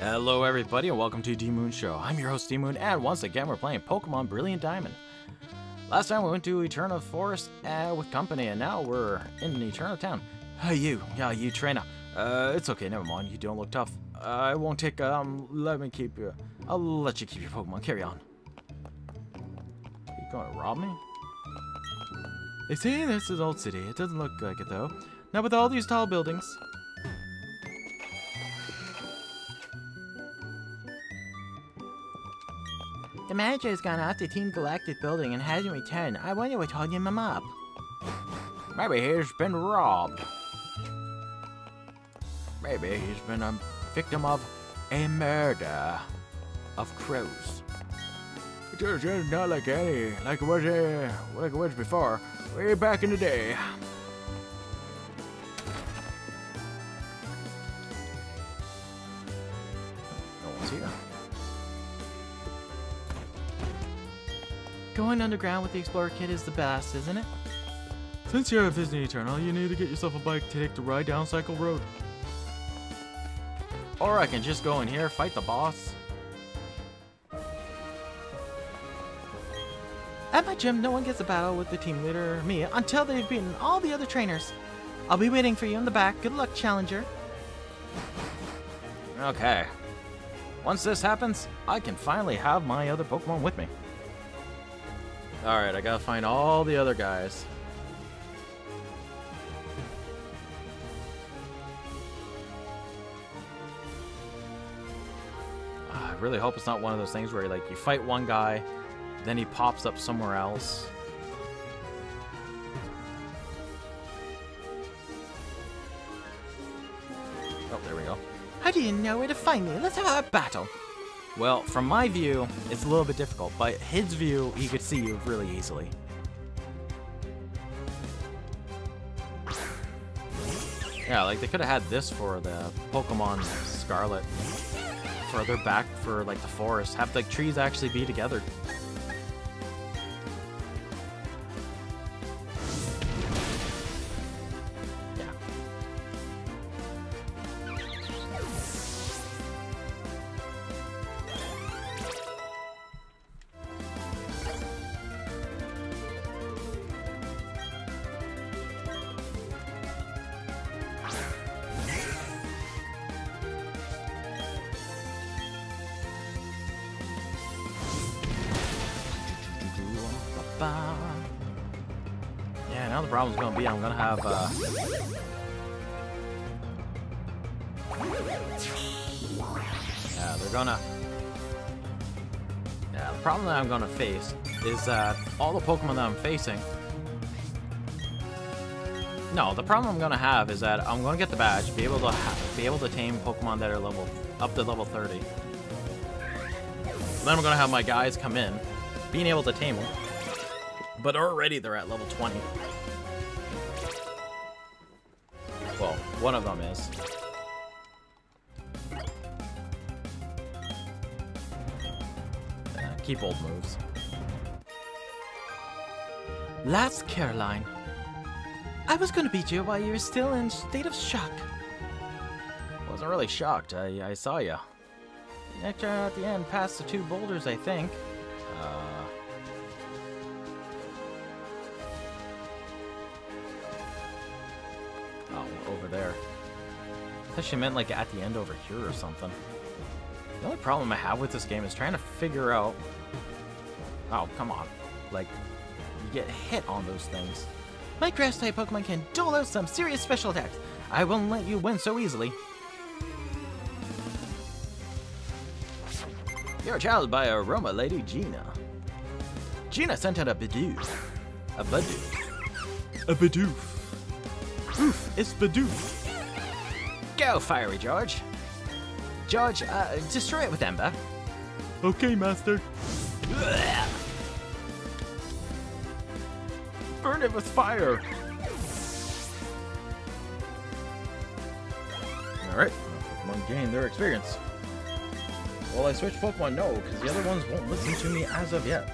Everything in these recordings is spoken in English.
Hello everybody and welcome to D-Moon Show. I'm your host D-Moon and once again we're playing Pokemon Brilliant Diamond. Last time we went to Eterna Forest uh, with company and now we're in Eterna Town. Hey you, yeah you trainer. Uh, it's okay, never mind, you don't look tough. I won't take, um, let me keep you, I'll let you keep your Pokemon, carry on. You gonna rob me? They say this is Old City, it doesn't look like it though. Not with all these tall buildings. The manager has gone off to Team Galactic building and hasn't returned. I wonder what's holding him up. Maybe he's been robbed. Maybe he's been a victim of a murder of crows. It is not like any, like it was, uh, like it was before, way back in the day. No one's here. Going underground with the Explorer Kit is the best, isn't it? Since you're visiting Eterna, you need to get yourself a bike to take the ride down Cycle Road. Or I can just go in here, fight the boss. At my gym, no one gets a battle with the team leader, me, until they've beaten all the other trainers. I'll be waiting for you in the back. Good luck, Challenger. Okay. Once this happens, I can finally have my other Pokemon with me. Alright, I gotta find all the other guys. Ah, I really hope it's not one of those things where like you fight one guy, then he pops up somewhere else. Oh, there we go. How do you know where to find me? Let's have a battle. Well, from my view, it's a little bit difficult, but his view, he could see you really easily. Yeah, like they could have had this for the Pokemon Scarlet. Further back for like the forest. Have like trees actually be together. All the Pokemon that I'm facing No, the problem I'm gonna have is that I'm gonna get the badge, be able to be able to tame Pokemon that are level up to level 30. Then I'm gonna have my guys come in, being able to tame them. But already they're at level 20. Well, one of them is. Uh, keep old moves. Lass Caroline. I was gonna beat you while you were still in state of shock. Wasn't really shocked. I, I saw you. Next turn at the end, past the two boulders, I think. Uh, oh, over there. I thought she meant like at the end over here or something. The only problem I have with this game is trying to figure out. Oh, come on. Like, you get hit on those things. My grass type Pokemon can dole out some serious special attacks. I won't let you win so easily. You're challenged by Aroma Lady Gina. Gina sent out a Bidoof. A Bidoof. A Bidoof. Oof, it's Bidoof. Go, Fiery George. George, uh, destroy it with Ember. Okay, Master. Burn it with fire. Alright, Pokemon gain their experience. Will I switch Pokemon? No, because the other ones won't listen to me as of yet.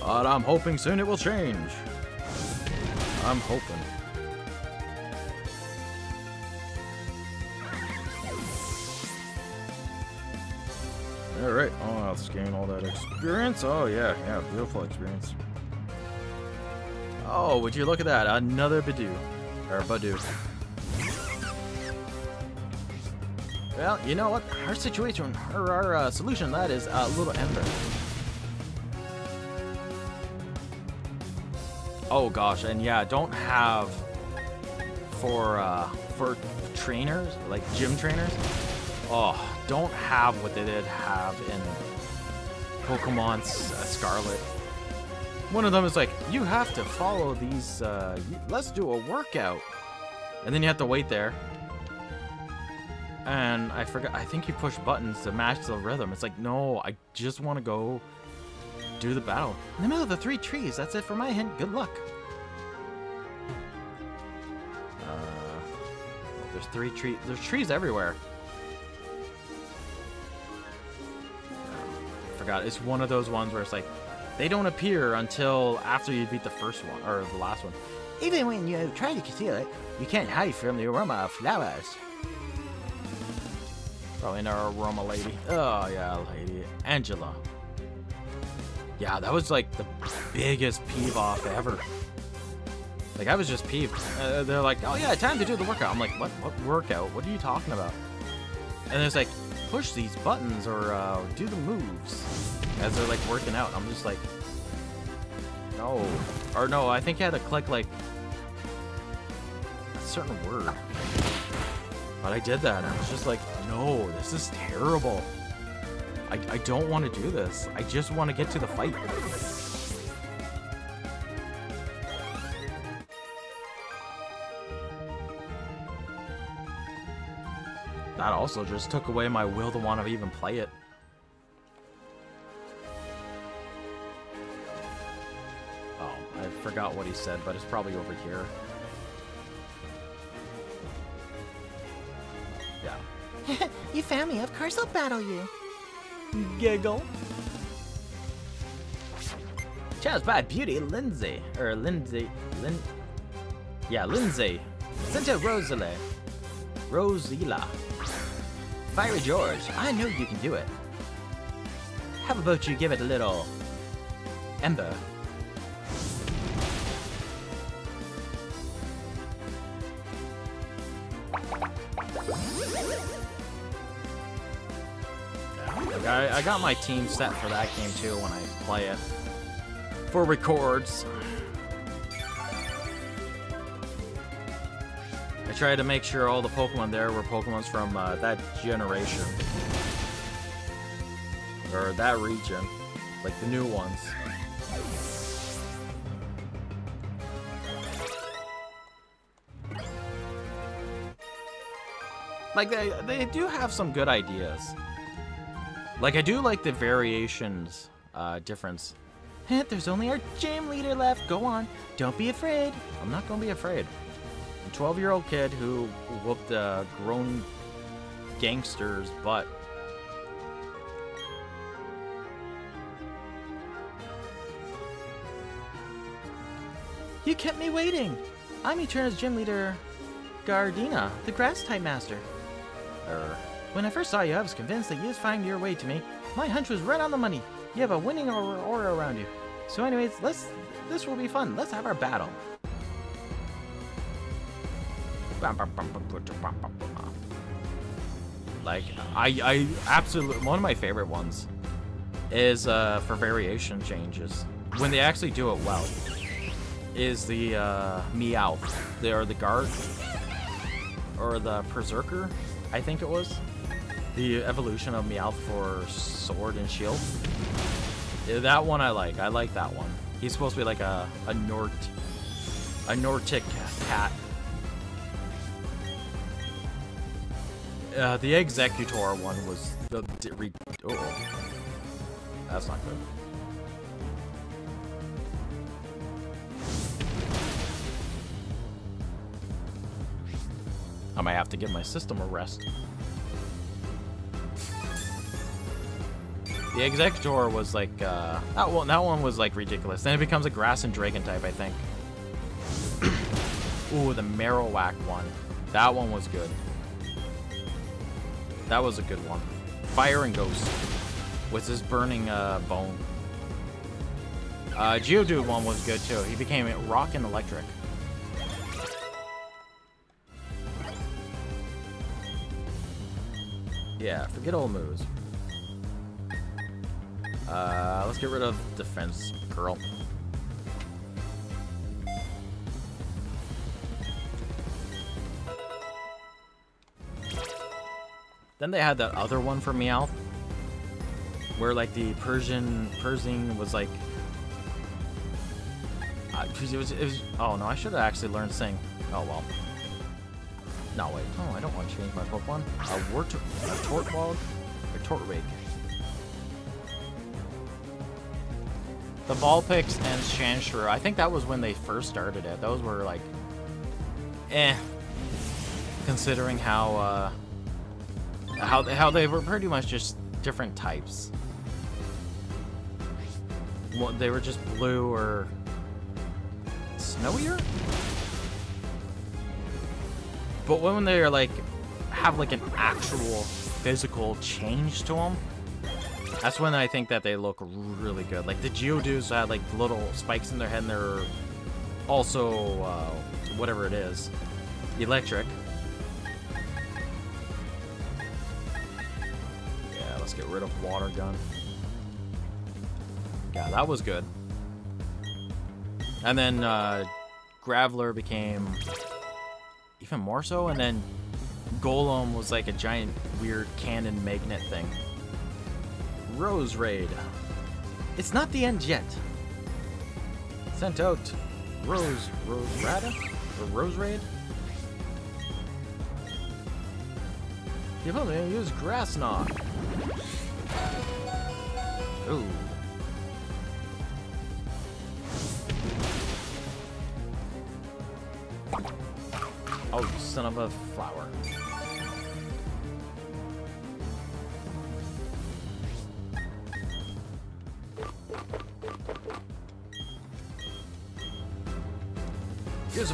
But I'm hoping soon it will change. I'm hoping. Alright, oh, let's gain all that experience. Oh, yeah, yeah, beautiful experience. Oh, would you look at that? Another Bidoof. Or Badoo. Well, you know what? Our situation, or our uh, solution, that is a little Ember. Oh gosh, and yeah, don't have for uh, for trainers, like gym trainers. Oh, don't have what they did have in Pokemon uh, Scarlet. One of them is like, you have to follow these, uh, let's do a workout. And then you have to wait there. And I forgot, I think you push buttons to match the rhythm. It's like, no, I just want to go do the battle. In the middle of the three trees, that's it for my hint. Good luck. Uh, there's three trees, there's trees everywhere. I forgot. It's one of those ones where it's like, they don't appear until after you beat the first one, or the last one. Even when you try to conceal it, you can't hide from the aroma of flowers. Probably an aroma lady. Oh, yeah, lady. Angela. Yeah, that was like the biggest peeve off ever. Like, I was just peeved. Uh, they're like, oh yeah, time to do the workout. I'm like, what, what workout? What are you talking about? And it's like, push these buttons or uh, do the moves as they're like working out. I'm just like, no. Or no, I think I had to click like a certain word. But I did that. I was just like, no, this is terrible. I, I don't want to do this. I just want to get to the fight. That also just took away my will to want to even play it. Forgot what he said, but it's probably over here. Yeah. you found me. Of course I'll battle you. Giggle. Chaz Bad Beauty, Lindsay. Or Lindsay. Lin yeah, Lindsay. Santa Rosalie. Rosila. Fiery George, I know you can do it. How about you give it a little... Ember? I, I got my team set for that game too when I play it. For records. I try to make sure all the Pokemon there were Pokemons from uh, that generation. Or that region. Like the new ones. Like, they, they do have some good ideas. Like, I do like the variations uh, difference. There's only our gym leader left. Go on. Don't be afraid. I'm not going to be afraid. A 12 year old kid who whooped a grown gangster's butt. You kept me waiting. I'm Eterna's gym leader, Gardenia, the grass type master. Er, when I first saw you, I was convinced that you'd find your way to me. My hunch was right on the money. You have a winning aura around you. So anyways, let's this will be fun. Let's have our battle. Like, I, I absolutely, one of my favorite ones is uh, for variation changes. When they actually do it well, is the uh, Meowth, or the Guard, or the Perrserker, I think it was. The evolution of Meowth for Sword and Shield. That one I like. I like that one. He's supposed to be like a, a Nort, a Nordic cat Uh, the Exeggutor one was the... Re oh. That's not good. I might have to give my system a rest. The Exeggutor was like, uh, that one, that one was like ridiculous. Then it becomes a grass and dragon type, I think. Ooh, the Marowak one. That one was good. That was a good one. Fire and Ghost. with his burning uh, bone. Uh, Geodude one was good too. He became rock and electric. Yeah, forget old moves. Uh, let's get rid of Defense Curl. Then they had that other one for Meowth, where like the Persian Persian was like, uh, it was, it was. Oh no, I should have actually learned Sing. Oh well. No wait, oh I don't want to change my Pokemon. A Wart, a Tortwog, or Turtwig. The Vulpix and Sandshrew, I think that was when they first started it. Those were like, eh, considering how. Uh, how they, how they were pretty much just different types. Well, they were just blue or snowier. But when they are like have like an actual physical change to them, that's when I think that they look really good. Like the Geodudes had like little spikes in their head and they're also uh, whatever it is, electric. Yeah, let's get rid of water gun. Yeah, that was good. And then uh, Graveler became even more so, and then Golem was like a giant weird cannon magnet thing. Roserade. It's not the end yet. Sent out Rose Rose Rada? Or Roserade? You've only used Grass Knot. Ooh. Oh, you son of a flower.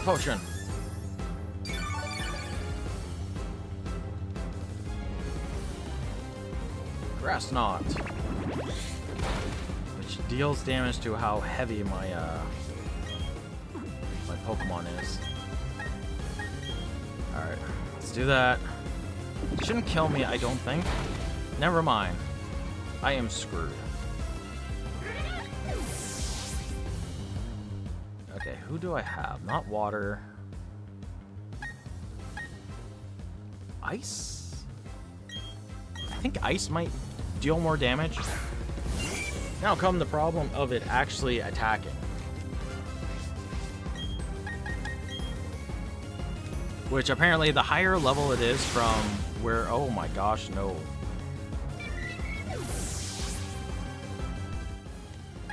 Potion. Grass knot Which deals damage to how heavy my uh, my Pokemon is. Alright, let's do that. Shouldn't kill me, I don't think. Never mind. I am screwed. Who do I have? Not water. Ice? I think ice might deal more damage. Now come the problem of it actually attacking. Which apparently the higher level it is from where, oh my gosh, no.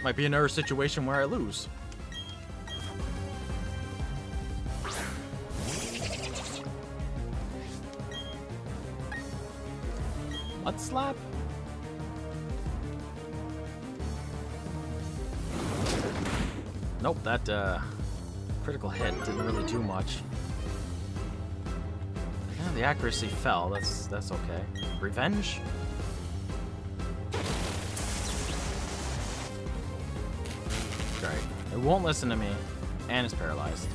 Might be another situation where I lose. Let's. Nope, that uh, critical hit didn't really do much. Yeah, the accuracy fell. That's that's okay. Revenge. Great. It won't listen to me, and it's paralyzed.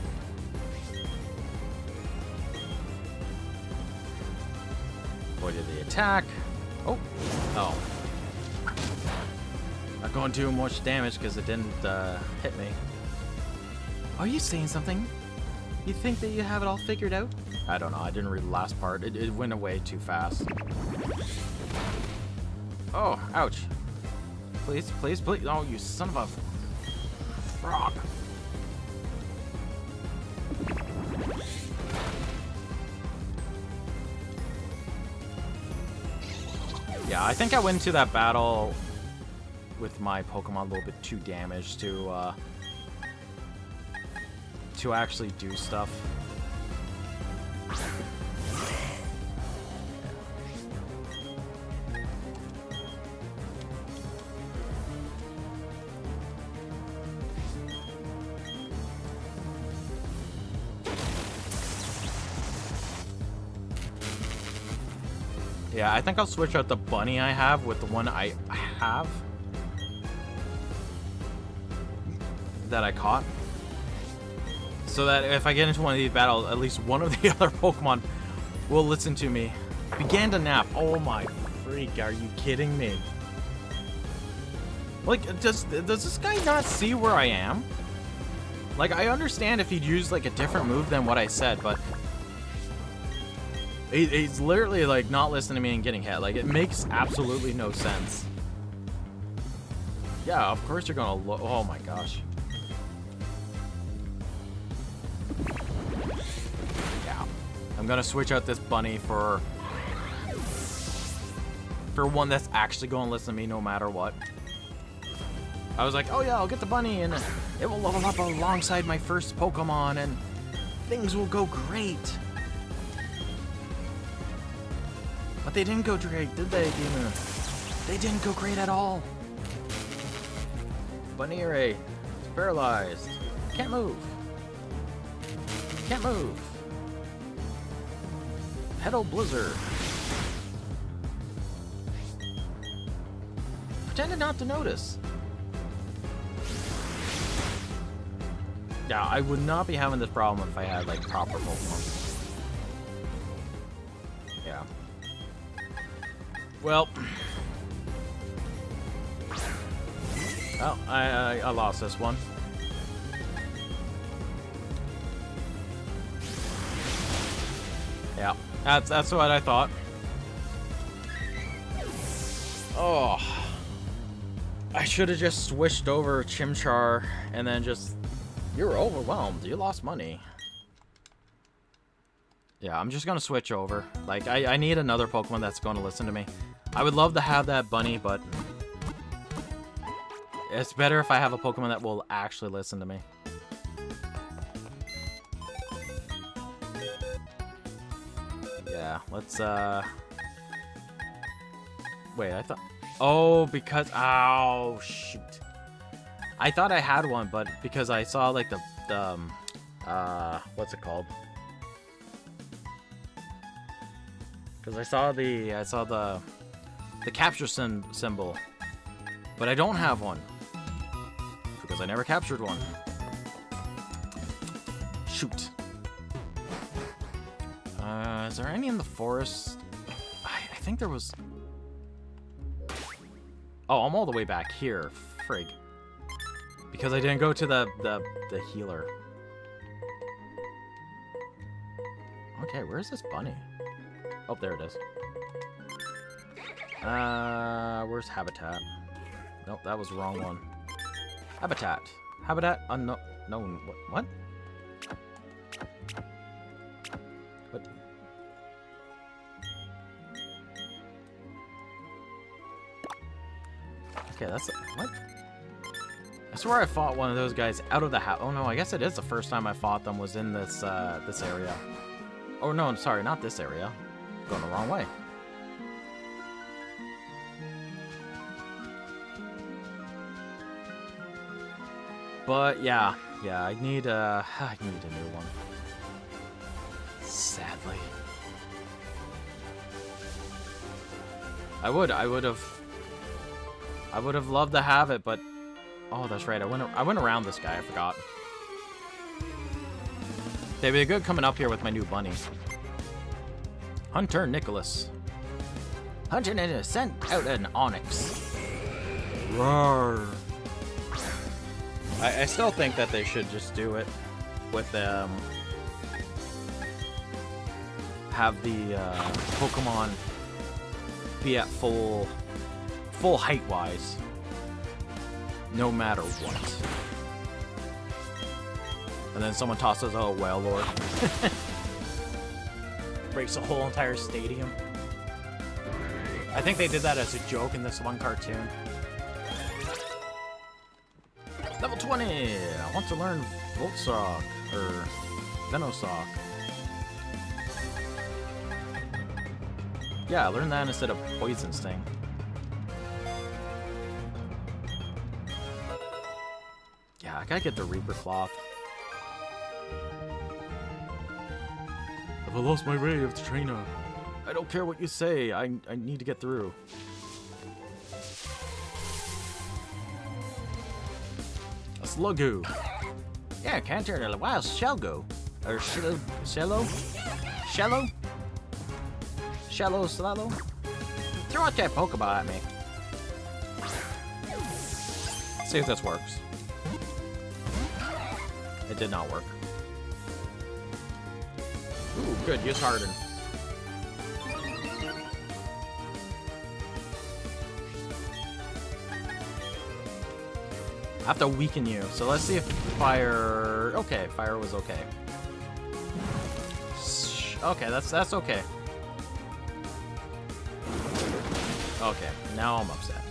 Avoided the attack. Oh. Oh. Not going to do much damage because it didn't uh, hit me. Are you saying something? You think that you have it all figured out? I don't know. I didn't read the last part. It, it went away too fast. Oh, ouch. Please, please, please. Oh, you son of a frog. Yeah, I think I went into that battle with my Pokemon a little bit too damaged to uh, to actually do stuff. Yeah, I think I'll switch out the bunny I have with the one I have that I caught. So that if I get into one of these battles, at least one of the other Pokemon will listen to me. Began to nap. Oh my freak, are you kidding me? Like, does, does this guy not see where I am? Like, I understand if he'd used, like, a different move than what I said, but... He, he's literally, like, not listening to me and getting hit. Like, it makes absolutely no sense. Yeah, of course you're gonna look... Oh my gosh. Yeah. I'm gonna switch out this bunny for... For one that's actually gonna listen to me no matter what. I was like, oh yeah, I'll get the bunny and it will level up alongside my first Pokemon and things will go great. They didn't go great, did they, D-Moon? They didn't go great at all. Bunny is paralyzed. Can't move. Can't move. Petal Blizzard. Pretended not to notice. Yeah, I would not be having this problem if I had, like, proper Pokemon. Well. Oh, I, I, I lost this one. Yeah, that's, that's what I thought. Oh. I should have just switched over Chimchar and then just you're overwhelmed. You lost money. Yeah, I'm just gonna switch over. Like, I, I need another Pokemon that's to listen to me. I would love to have that bunny, but... It's better if I have a Pokemon that will actually listen to me. Yeah, let's, uh... Wait, I thought... Oh, because... Oh, shoot. I thought I had one, but because I saw like the, the um, uh, what's it called? Because I saw the, I saw the, the capture symbol, but I don't have one because I never captured one. Shoot. Uh, is there any in the forest? I, I think there was. Oh, I'm all the way back here. Frig. Because I didn't go to the, the, the healer. Okay, where's this bunny? Oh, there it is. Uh, where's Habitat? Nope, that was the wrong one. Habitat. Habitat unknown. Known. What? What? What? Okay, that's... What? I swear I fought one of those guys out of the house. Oh no, I guess it is the first time I fought them was in this uh, this area. Oh no, I'm sorry, not this area. Going the wrong way. But yeah, yeah, I need uh, I need a new one. Sadly. I would, I would have, I would have loved to have it, but Oh, that's right. I went I went around this guy. I forgot. They'd be good coming up here with my new bunny. Hunter Nicholas. Hunter Nicholas sent out an Onix. Roar. I, I still think that they should just do it with um have the uh, Pokemon be at full full height wise no matter what. And then someone tosses a Wailord. Breaks the whole entire stadium. I think they did that as a joke in this one cartoon. 20! I want to learn Voltsock, or Venusaur. Yeah, I learned that instead of Poison Sting. Yeah, I gotta get the Reaper Cloth. If I lost my way of the trainer, I don't care what you say. I, I need to get through. Slugoo. Yeah, counter the wild Shelgo. Or Shello. Shello? Shello? Shello Slalo? Throw out that Pokeball at me. See if this works. It did not work. Ooh, good. Use Harden. I have to weaken you. So let's see if fire... Okay, fire was okay. Okay, that's that's okay. Okay, now I'm upset.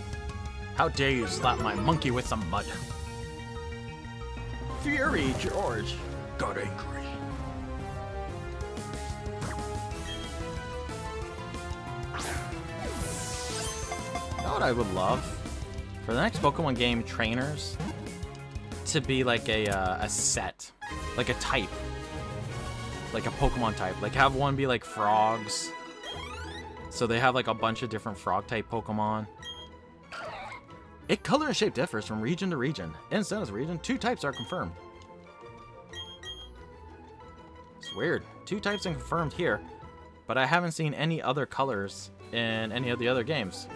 How dare you slap my monkey with some mud? Fury George got angry. You know what I would love? For the next Pokemon game, trainers to be like a, uh, a set. Like a type. Like a Pokemon type. Like have one be like frogs. So they have like a bunch of different frog type Pokemon. It color and shape differs from region to region. In Sinnoh's region, two types are confirmed. It's weird. Two types are confirmed here, but I haven't seen any other colors in any of the other games.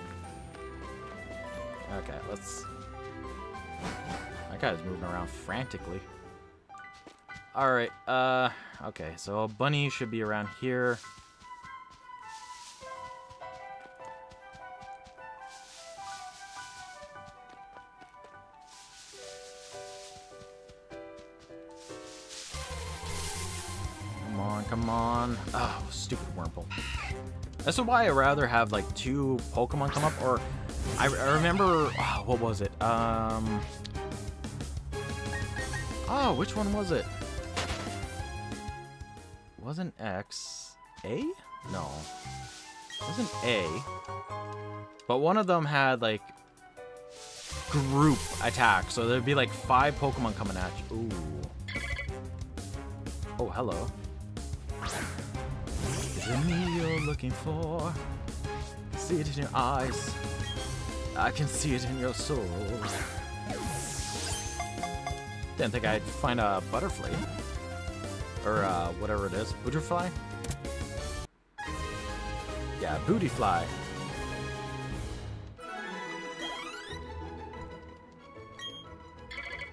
Okay, let's... That guy's moving around frantically. Alright, uh... Okay, so Bunny should be around here. Come on, come on. Oh, stupid Wurmple. This is why I rather have like two Pokemon come up, or I, I remember, oh, what was it? Um, oh, which one was it? Wasn't X A? No, wasn't A. But one of them had like group attack, so there'd be like five Pokemon coming at you. Ooh. Oh, hello. Is it me you're looking for? See it in your eyes. I can see it in your soul. Didn't think I'd find a butterfly. Or uh, whatever it is. Butterfly? Yeah, booty fly.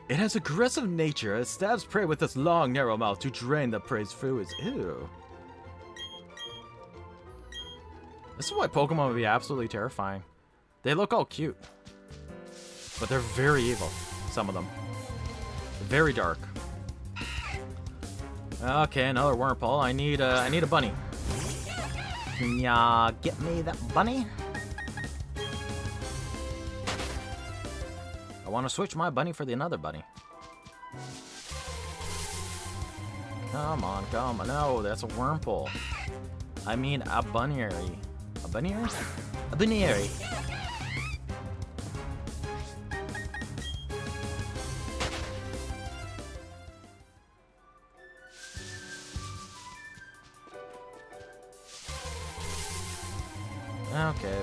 It has aggressive nature. It stabs prey with its long, narrow mouth to drain the prey's fluids. Ew. This is why Pokemon would be absolutely terrifying. They look all cute. But they're very evil. Some of them. Very dark. Okay, another Wurmple. I need a, I need a bunny. Can ya get me that bunny? I want to switch my bunny for the another bunny. Come on, come on. No, that's a Wurmple. I mean a Buneary. A Buneary? A Buneary.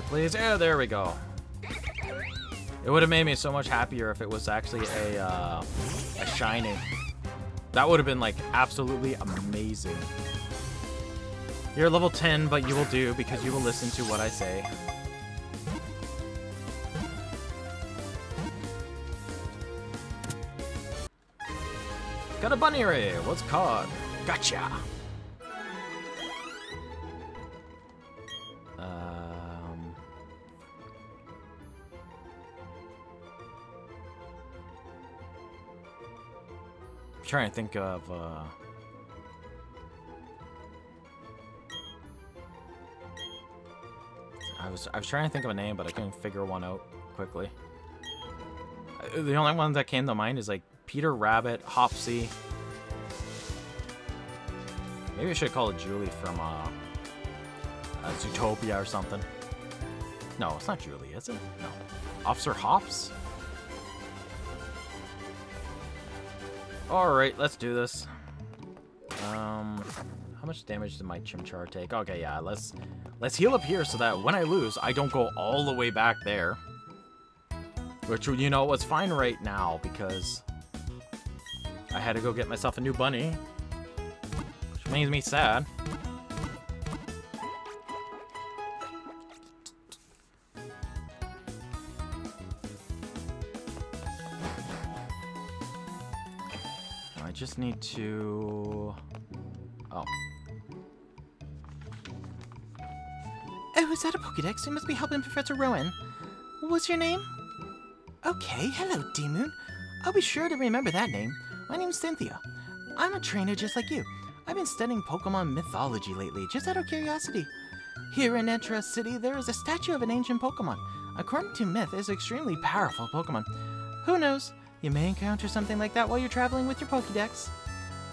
Please. Yeah, there we go. It would have made me so much happier if it was actually a, uh, a shiny. That would have been, like, absolutely amazing. You're level 10, but you will do because you will listen to what I say. Got a Buneary. What's caught? Gotcha. Trying to think of. Uh, I was I was trying to think of a name, but I couldn't figure one out quickly. Uh, The only one that came to mind is like Peter Rabbit, Hopsy. Maybe I should call it Julie from uh, uh, Zootopia or something. No, it's not Julie, is it? No. Officer Hopps? Alright, let's do this. Um, how much damage did my Chimchar take? Okay, yeah, let's let's heal up here so that when I lose, I don't go all the way back there. Which, you know, was fine right now because I had to go get myself a new bunny. Which makes me sad. Just need to... Oh. Oh, is that a Pokedex? You must be helping Professor Rowan. What's your name? Okay, hello, D-Moon. I'll be sure to remember that name. My name's Cynthia. I'm a trainer just like you. I've been studying Pokemon mythology lately, just out of curiosity. Here in Eterna City, there is a statue of an ancient Pokemon. According to myth, it's an extremely powerful Pokemon. Who knows? You may encounter something like that while you're traveling with your Pokedex.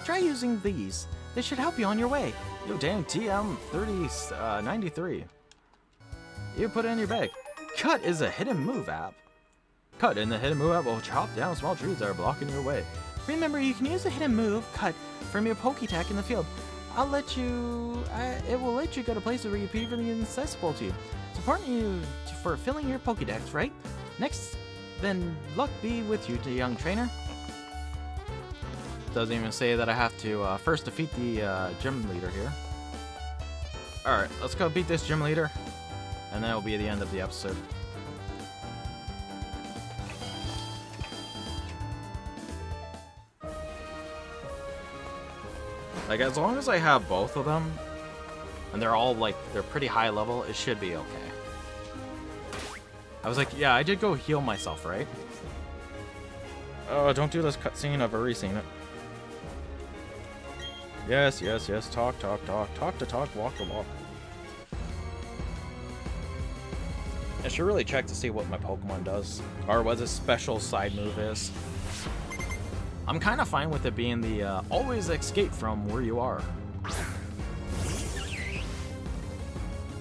Try using these. This should help you on your way. Yo, dang, TM3093. Uh, you put it in your bag. Cut is a hidden move app. Cut in the hidden move app will chop down small trees that are blocking your way. Remember, you can use the hidden move, Cut, from your Poketch in the field. I'll let you... I, it will let you go to places where you're previously inaccessible to. you. It's important you to, for filling your Pokedex, right? Next, then luck be with you, young trainer. Doesn't even say that I have to uh, first defeat the uh, gym leader here. Alright, let's go beat this gym leader. And that will be the end of the episode. Like, as long as I have both of them, and they're all, like, they're pretty high level, it should be okay. I was like, yeah, I did go heal myself, right? Oh, don't do this cutscene. I've already seen it. Yes, yes, yes. Talk, talk, talk. Talk to talk, walk to walk. I should really check to see what my Pokemon does. Or what this special side move is. I'm kind of fine with it being the uh, always escape from where you are.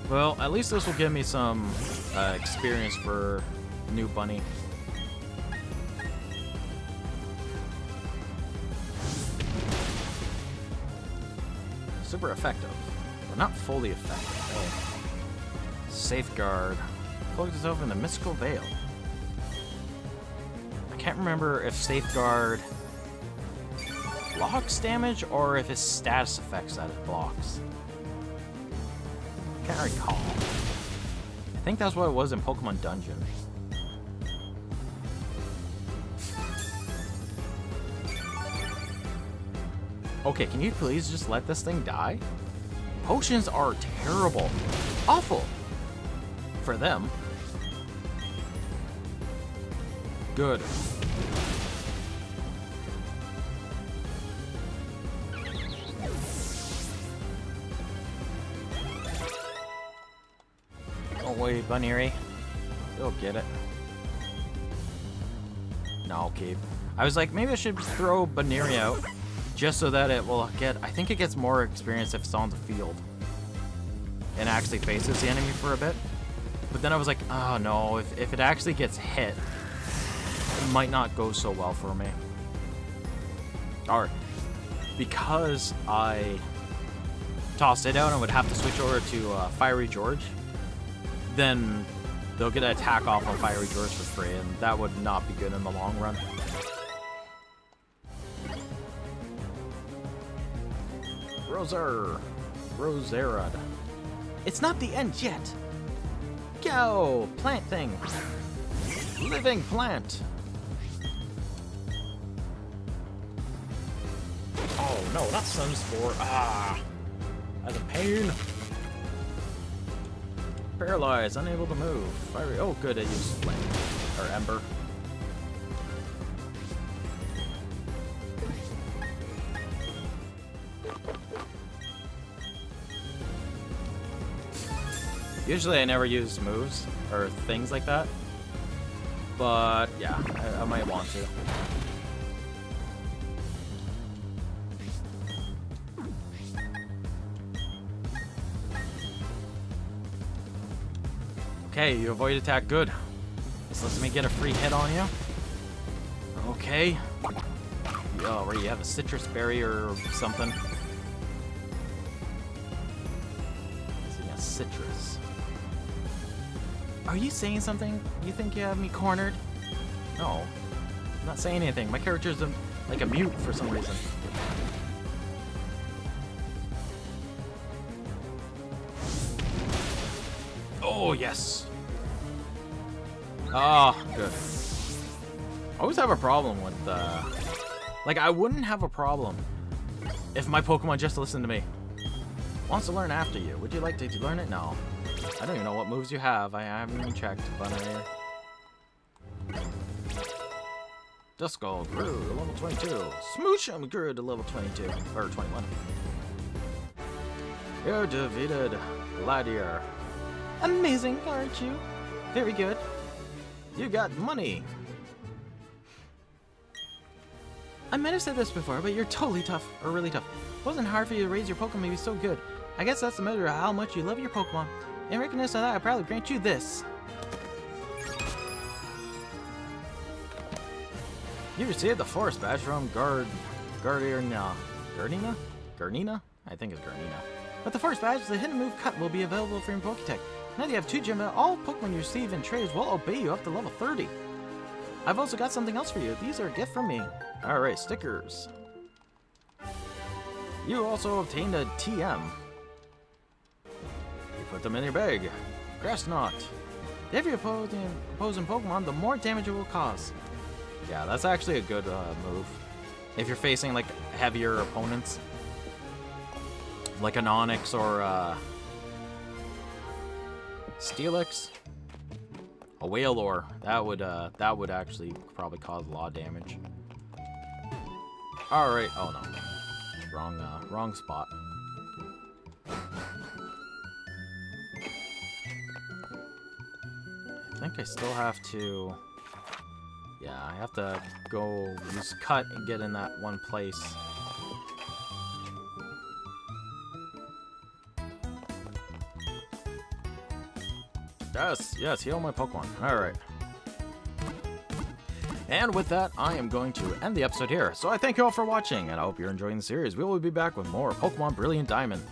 Well, at least this will give me some uh, experience for new bunny. Super effective, but not fully effective. Oh. Safeguard. Focuses over the Mystical Veil. I can't remember if Safeguard blocks damage or if it's status effects that it blocks. Can't recall. I think that's what it was in Pokemon Dungeon. Okay, can you please just let this thing die? Potions are terrible. Awful. For them. Good. Don't worry, Buneary. You'll get it. No, keep. I was like, maybe I should throw Buneary out just so that it will get... I think it gets more experience if it's on the field and actually faces the enemy for a bit. But then I was like, oh no, if, if it actually gets hit, it might not go so well for me. Or, because I tossed it out and would have to switch over to uh, Fiery George, then they'll get an attack off on Fiery George for free, and that would not be good in the long run. Roser! Roserad. It's not the end yet! Go! Plant thing! Living plant! Oh no, not Stun Spore. Ah! That's a pain! Paralyzed, unable to move. Fiery. Oh, good, I used flame. Or ember. Usually I never use moves or things like that. But yeah, I, I might want to. Okay, you avoid attack, good. This lets me get a free hit on you. Okay. Oh, you have a Sitrus Berry or something. A citrus. Are you saying something? You think you have me cornered? No. I'm not saying anything. My character's a like a mute for some reason. Oh, yes. Oh, good. I always have a problem with, uh... Like, I wouldn't have a problem if my Pokemon just listened to me. Wants to learn after you. Would you like to learn it? No. I don't even know what moves you have. I haven't even checked, but I... Duskull grew to level 22. Smoochum grew to level 22. Or 21. You're defeated Gladier. Amazing, aren't you? Very good. You got money. I might have said this before, but you're totally tough, or really tough. It wasn't hard for you to raise your Pokemon to be so good. I guess that's a measure of how much you love your Pokemon. In recognition of that, I probably grant you this. You received the Forest Badge from Guard... Gardina. Gardina? Garnina? I think it's Garnina. With the Forest Badge, the hidden move Cut will be available for your Poketch. Now that you have two gym, all Pokemon you receive in trades will obey you up to level 30. I've also got something else for you. These are a gift from me. Alright, stickers. You also obtained a TM. You put them in your bag. Grass Knot. The heavier opposing, opposing Pokemon, the more damage it will cause. Yeah, that's actually a good uh, move. If you're facing, like, heavier opponents. Like an Onix or, uh... Steelix. A Wailord. That would, uh, that would actually probably cause a lot of damage. Alright. Oh, no. Wrong, uh, wrong spot. I think I still have to... Yeah, I have to go use cut and get in that one place. Yes, yes, heal my Pokemon. Alright. And with that, I am going to end the episode here. So I thank you all for watching, and I hope you're enjoying the series. We will be back with more Pokemon Brilliant Diamond.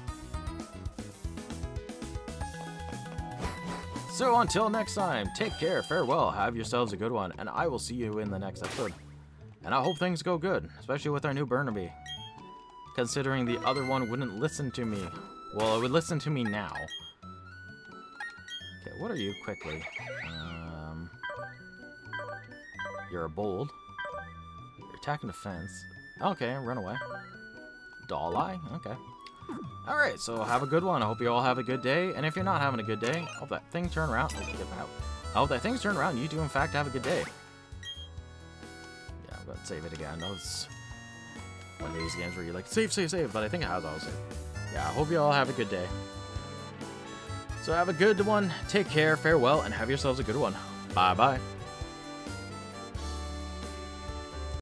So until next time, take care, farewell, have yourselves a good one, and I will see you in the next episode. And I hope things go good, especially with our new Buneary. Considering the other one wouldn't listen to me. Well, it would listen to me now. What are you, quickly? Um, you're a bold. You're attacking defense. Okay, run away. Doll eye? Okay. Alright, so have a good one. I hope you all have a good day. And if you're not having a good day, I hope that things turn around. Get out. I hope that things turn around. You do, in fact, have a good day. Yeah, I'm going to save it again. Was one of these games where you're like, save, save, save. But I think it has all save. Yeah, I hope you all have a good day. So have a good one. Take care, farewell, and have yourselves a good one. Bye-bye.